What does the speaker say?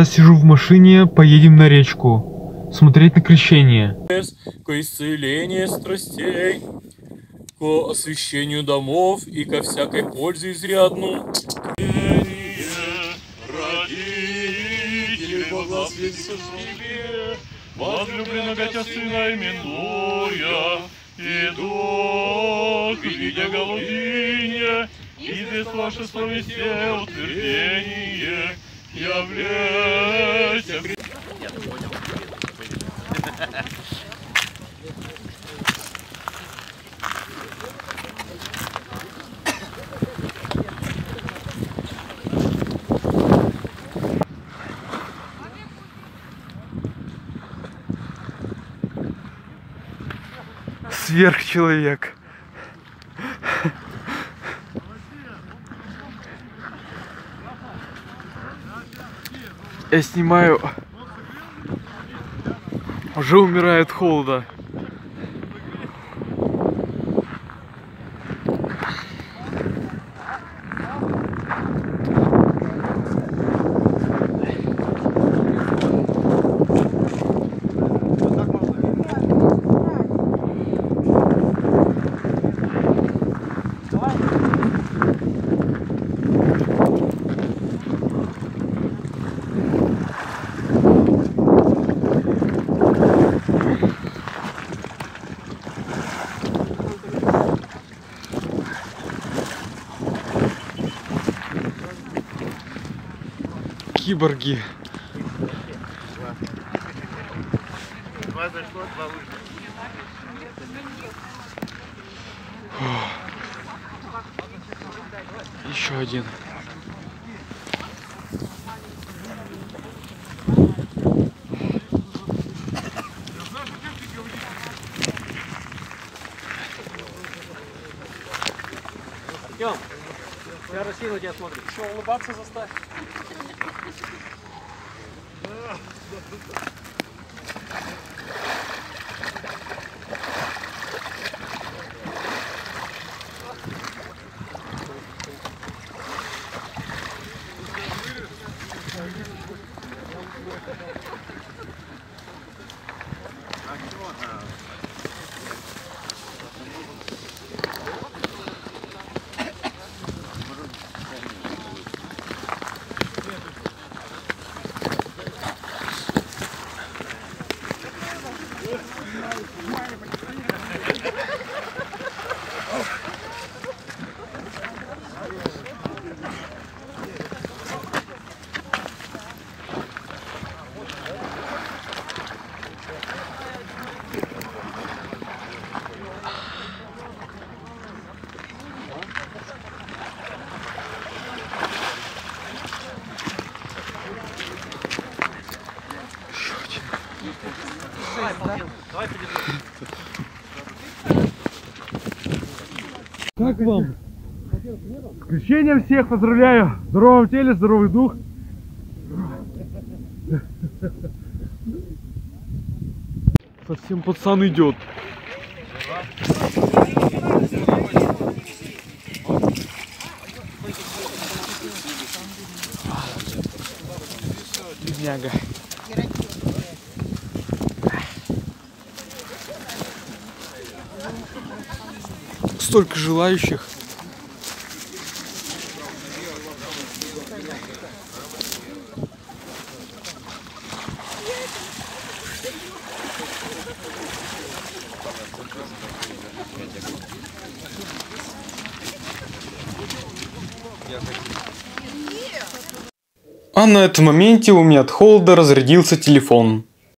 Я сижу в машине, поедем на речку. Смотреть на крещение. ко исцелению страстей, ко освящению домов и ко всякой пользе изрядну. Возлюбленного Тя Сына именуя, и Дух, видя голубине, и здесь ваше словесе утверждение, являйся Сверхчеловек. Я снимаю. Уже умирает холода. Киборги. Еще один. Артем, вся Россия на тебя смотрит. Еще улыбаться заставь. ちょっと。Как вам? С крещением всех поздравляю! Здоровом теле, здоровый дух. Совсем пацан идет. Бедняга. Столько желающих. А на этом моменте у меня от холода разрядился телефон.